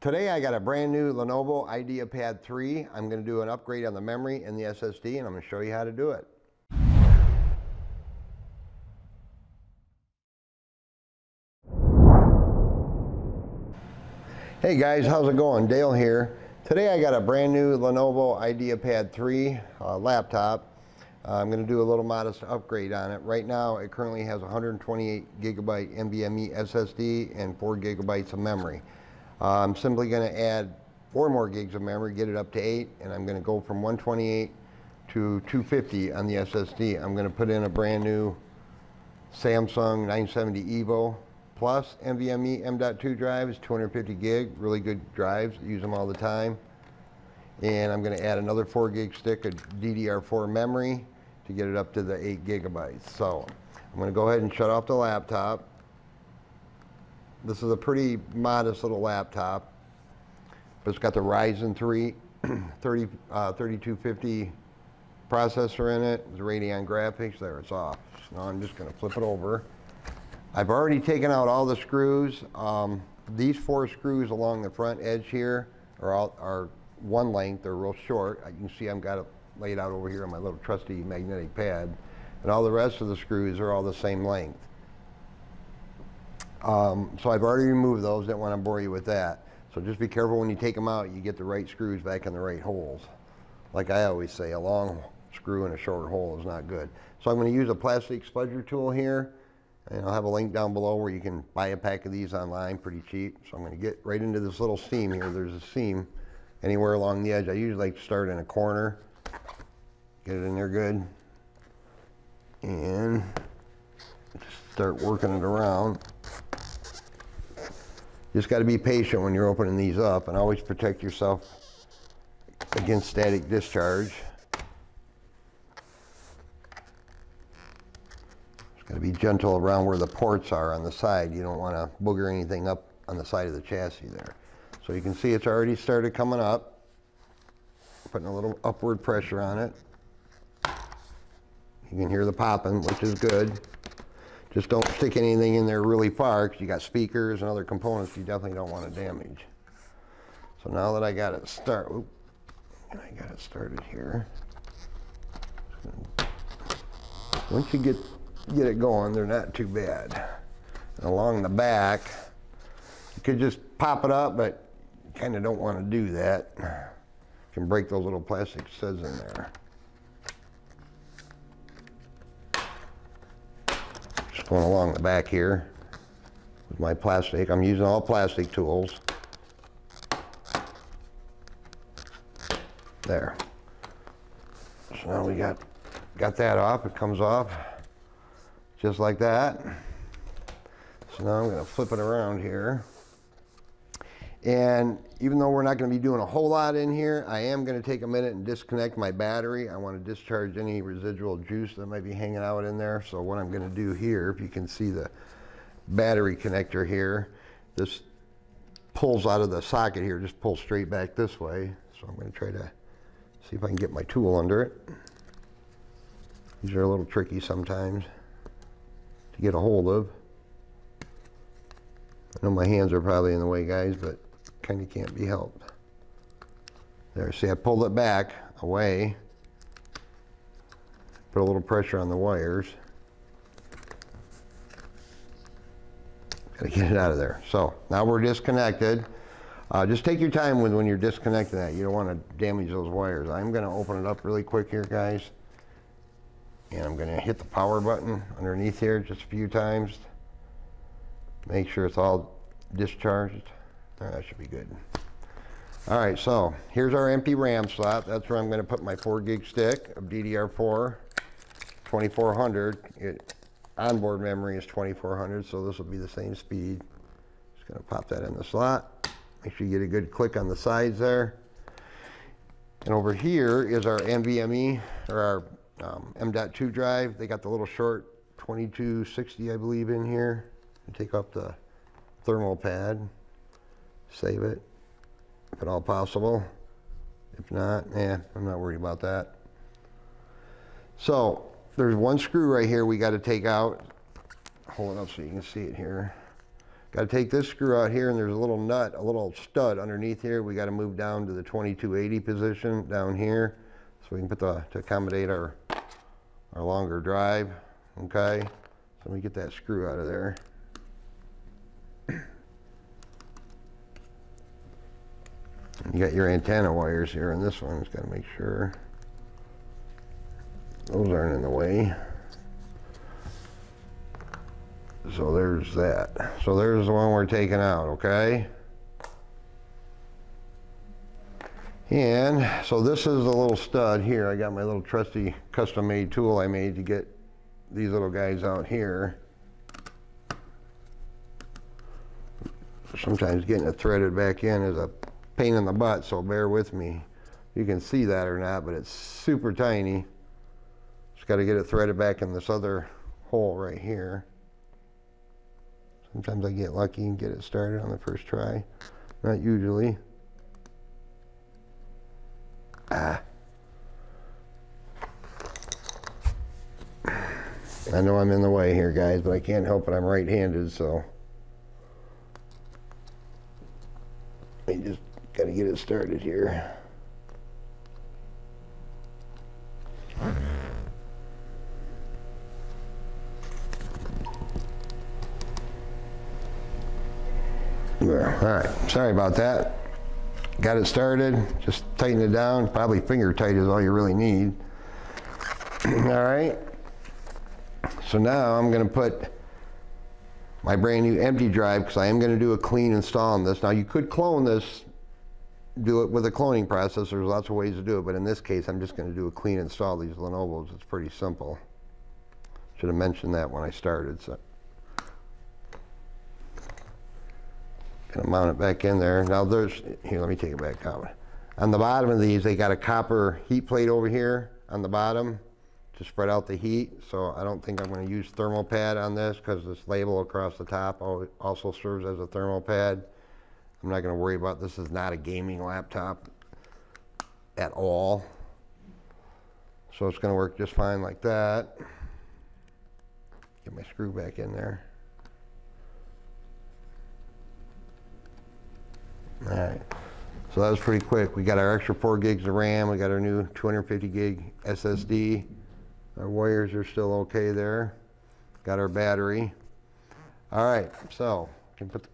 Today I got a brand new Lenovo IdeaPad 3. I'm going to do an upgrade on the memory and the SSD and I'm going to show you how to do it. Hey guys, how's it going? Dale here. Today I got a brand new Lenovo IdeaPad 3 uh, laptop. Uh, I'm going to do a little modest upgrade on it. Right now it currently has 128 gigabyte NVMe SSD and 4 gigabytes of memory. Uh, I'm simply going to add four more gigs of memory, get it up to eight, and I'm going to go from 128 to 250 on the SSD. I'm going to put in a brand new Samsung 970 EVO Plus NVMe M.2 drives, 250 gig, really good drives, use them all the time. And I'm going to add another 4 gig stick of DDR4 memory to get it up to the 8 gigabytes. So I'm going to go ahead and shut off the laptop. This is a pretty modest little laptop, but it's got the Ryzen 3 30, uh, 3250 processor in it, the Radeon graphics, there it's off. So now I'm just gonna flip it over. I've already taken out all the screws. Um, these four screws along the front edge here are, all, are one length, they're real short. You can see I've got it laid out over here on my little trusty magnetic pad. And all the rest of the screws are all the same length. Um, so I've already removed those, didn't want to bore you with that. So just be careful when you take them out, you get the right screws back in the right holes. Like I always say, a long screw in a short hole is not good. So I'm going to use a plastic spudger tool here. And I'll have a link down below where you can buy a pack of these online pretty cheap. So I'm going to get right into this little seam here. There's a seam anywhere along the edge. I usually like to start in a corner. Get it in there good. And just start working it around. Just got to be patient when you're opening these up and always protect yourself against static discharge. Just got to be gentle around where the ports are on the side. You don't want to booger anything up on the side of the chassis there. So you can see it's already started coming up. Putting a little upward pressure on it. You can hear the popping, which is good. Just don't stick anything in there really far because you got speakers and other components you definitely don't want to damage. So now that I got it start, I got it started here. Once you get get it going, they're not too bad. And along the back, you could just pop it up, but kind of don't want to do that. You can break those little plastic studs in there. Going along the back here with my plastic. I'm using all plastic tools. There. So now we got, got that off. It comes off just like that. So now I'm going to flip it around here. And even though we're not going to be doing a whole lot in here, I am going to take a minute and disconnect my battery. I want to discharge any residual juice that might be hanging out in there. So what I'm going to do here, if you can see the battery connector here, this pulls out of the socket here, just pulls straight back this way. So I'm going to try to see if I can get my tool under it. These are a little tricky sometimes to get a hold of. I know my hands are probably in the way, guys, but kind of can't be helped. There, see I pulled it back away, put a little pressure on the wires. Gotta get it out of there. So now we're disconnected. Uh, just take your time with when you're disconnecting that. You don't want to damage those wires. I'm going to open it up really quick here, guys. And I'm going to hit the power button underneath here just a few times. Make sure it's all discharged. That should be good. All right, so here's our empty RAM slot. That's where I'm going to put my 4 gig stick of DDR4 2400. It, onboard memory is 2400, so this will be the same speed. Just going to pop that in the slot. Make sure you get a good click on the sides there. And over here is our NVMe, or our um, M.2 drive. They got the little short 2260, I believe, in here. Take off the thermal pad save it if at all possible. If not, yeah, I'm not worried about that. So there's one screw right here we got to take out. Hold it up so you can see it here. Got to take this screw out here and there's a little nut, a little stud underneath here. We got to move down to the 2280 position down here so we can put the, to accommodate our, our longer drive, okay? So let me get that screw out of there. You got your antenna wires here and this one's got to make sure those aren't in the way. So there's that. So there's the one we're taking out, okay? And so this is a little stud here. I got my little trusty custom made tool I made to get these little guys out here. Sometimes getting it threaded back in is a pain in the butt, so bear with me. You can see that or not, but it's super tiny. Just got to get it threaded back in this other hole right here. Sometimes I get lucky and get it started on the first try. Not usually. Ah. I know I'm in the way here, guys, but I can't help it. I'm right-handed, so. I just got to get it started here. There. All right. Sorry about that. Got it started. Just tighten it down. Probably finger tight is all you really need. all right. So now I'm going to put my brand new empty drive because I am going to do a clean install on this. Now you could clone this, do it with a cloning process. There's lots of ways to do it, but in this case I'm just going to do a clean install these Lenovo's. It's pretty simple. Should have mentioned that when I started. So. Gonna mount it back in there. Now there's, here, let me take it back out. On the bottom of these, they got a copper heat plate over here on the bottom to spread out the heat. So I don't think I'm gonna use thermal pad on this because this label across the top also serves as a thermal pad. I'm not gonna worry about, this is not a gaming laptop at all. So it's gonna work just fine like that. Get my screw back in there. All right. So that was pretty quick. We got our extra four gigs of RAM. We got our new 250 gig SSD. Our wires are still okay there. Got our battery. All right, so can put the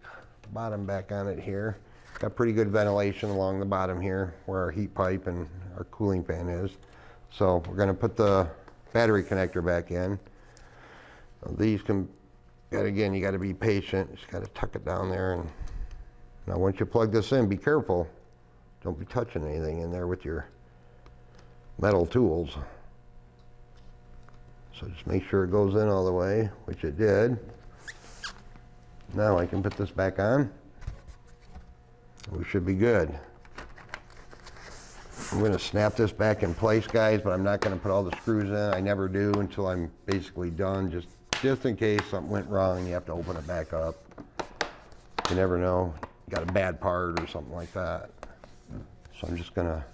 bottom back on it here. Got pretty good ventilation along the bottom here where our heat pipe and our cooling fan is. So we're gonna put the battery connector back in. These can, again, you gotta be patient. Just gotta tuck it down there and now once you plug this in, be careful. Don't be touching anything in there with your metal tools. So just make sure it goes in all the way, which it did. Now I can put this back on. We should be good. I'm going to snap this back in place, guys, but I'm not going to put all the screws in. I never do until I'm basically done, just, just in case something went wrong and you have to open it back up. You never know got a bad part or something like that. So I'm just gonna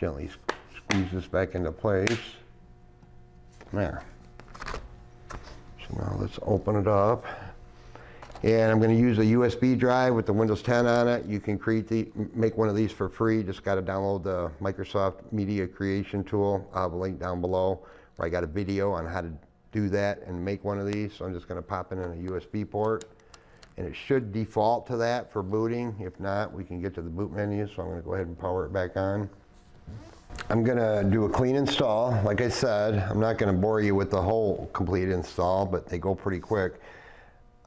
gently squeeze this back into place. There. So now let's open it up. And I'm going to use a USB drive with the Windows 10 on it. You can create the, make one of these for free. Just got to download the Microsoft Media Creation Tool. I'll have a link down below where I got a video on how to do that and make one of these. So I'm just going to pop in a USB port and it should default to that for booting. If not, we can get to the boot menu, so I'm gonna go ahead and power it back on. I'm gonna do a clean install. Like I said, I'm not gonna bore you with the whole complete install, but they go pretty quick.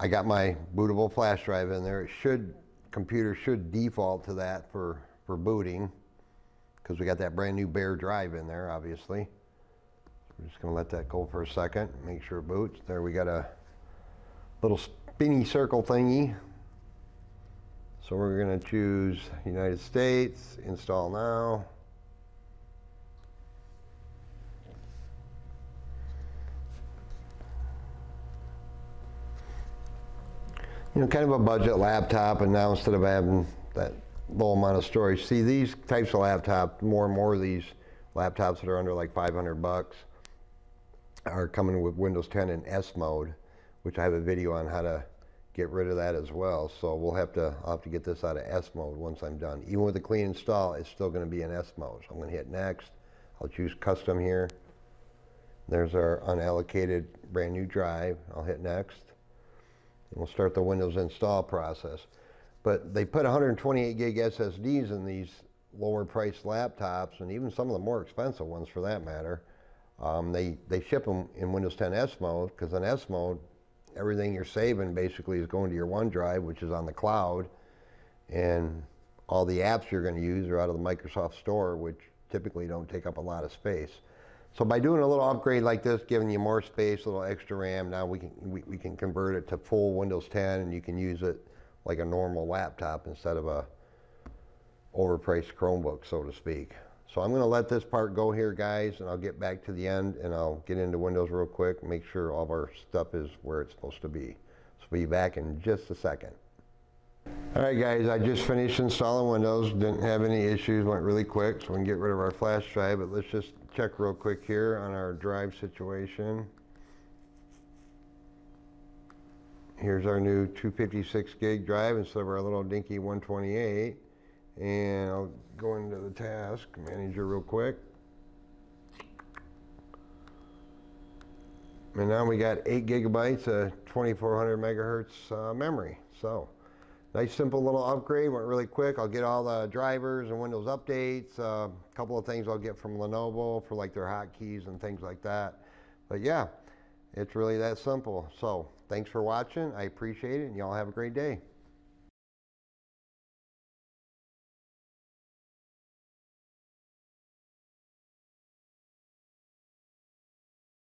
I got my bootable flash drive in there. It should, computer should default to that for, for booting because we got that brand new bare drive in there, obviously. We're just gonna let that go for a second, make sure it boots. There we got a little spinny circle thingy. So we're going to choose United States, install now. You know, kind of a budget laptop, and now instead of having that low amount of storage, see these types of laptops, more and more of these laptops that are under like 500 bucks are coming with Windows 10 in S mode, which I have a video on how to get rid of that as well. So we'll have to, I'll have to get this out of S mode once I'm done. Even with the clean install, it's still gonna be in S mode. So I'm gonna hit next. I'll choose custom here. There's our unallocated brand new drive. I'll hit next. We'll start the Windows install process. But they put 128 gig SSDs in these lower priced laptops and even some of the more expensive ones for that matter. Um, they, they ship them in Windows 10 S mode because in S mode, everything you're saving basically is going to your OneDrive, which is on the cloud. And all the apps you're going to use are out of the Microsoft Store, which typically don't take up a lot of space. So by doing a little upgrade like this, giving you more space, a little extra RAM, now we can, we, we can convert it to full Windows 10 and you can use it like a normal laptop instead of a overpriced Chromebook, so to speak. So I'm going to let this part go here, guys, and I'll get back to the end and I'll get into Windows real quick, make sure all of our stuff is where it's supposed to be. So we'll be back in just a second. All right, guys, I just finished installing Windows. Didn't have any issues, went really quick, so we can get rid of our flash drive. But let's just check real quick here on our drive situation. Here's our new 256 gig drive instead of our little dinky 128. And I'll go into the task manager real quick. And now we got eight gigabytes of 2400 megahertz uh, memory. So nice simple little upgrade, went really quick. I'll get all the drivers and Windows updates. A uh, couple of things I'll get from Lenovo for like their hotkeys and things like that. But yeah, it's really that simple. So thanks for watching. I appreciate it and y'all have a great day.